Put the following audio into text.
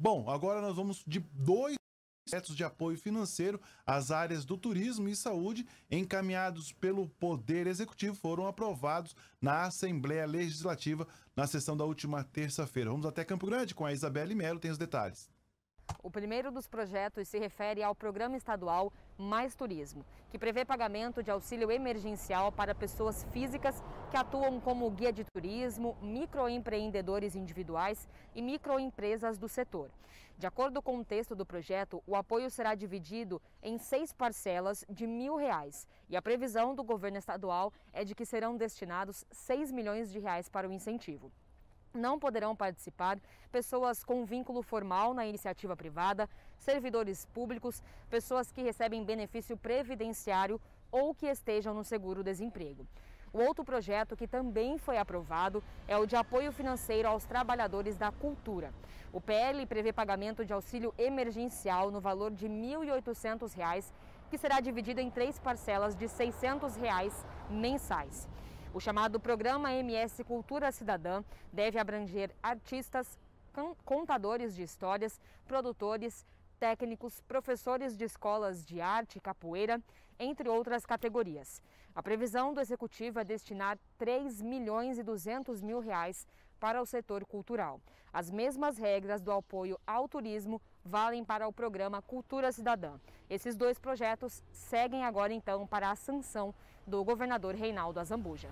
Bom, agora nós vamos de dois projetos de apoio financeiro às áreas do turismo e saúde encaminhados pelo Poder Executivo foram aprovados na Assembleia Legislativa na sessão da última terça-feira. Vamos até Campo Grande com a Isabelle Melo, tem os detalhes. O primeiro dos projetos se refere ao Programa Estadual Mais Turismo, que prevê pagamento de auxílio emergencial para pessoas físicas que atuam como guia de turismo, microempreendedores individuais e microempresas do setor. De acordo com o texto do projeto, o apoio será dividido em seis parcelas de mil reais e a previsão do governo estadual é de que serão destinados 6 milhões de reais para o incentivo não poderão participar pessoas com vínculo formal na iniciativa privada, servidores públicos, pessoas que recebem benefício previdenciário ou que estejam no seguro-desemprego. O outro projeto que também foi aprovado é o de apoio financeiro aos trabalhadores da cultura. O PL prevê pagamento de auxílio emergencial no valor de R$ 1.800, que será dividido em três parcelas de 600 reais mensais. O chamado Programa MS Cultura Cidadã deve abranger artistas, contadores de histórias, produtores, técnicos, professores de escolas de arte e capoeira, entre outras categorias. A previsão do executivo é destinar 3 milhões e 200 mil reais para o setor cultural. As mesmas regras do apoio ao turismo valem para o programa Cultura Cidadã. Esses dois projetos seguem agora então para a sanção do governador Reinaldo Azambuja.